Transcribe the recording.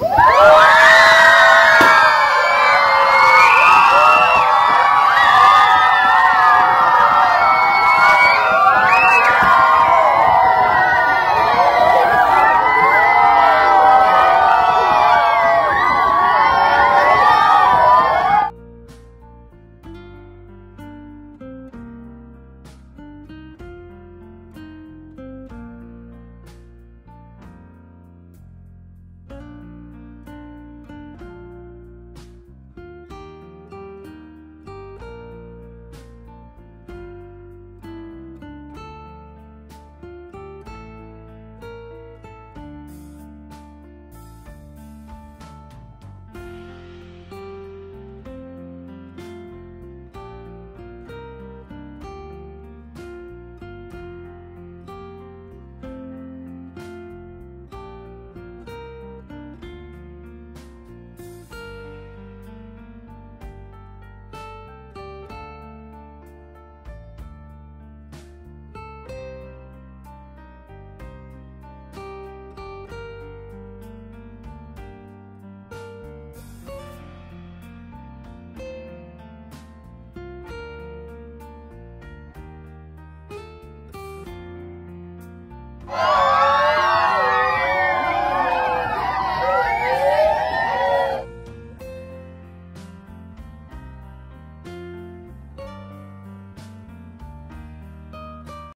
Woo!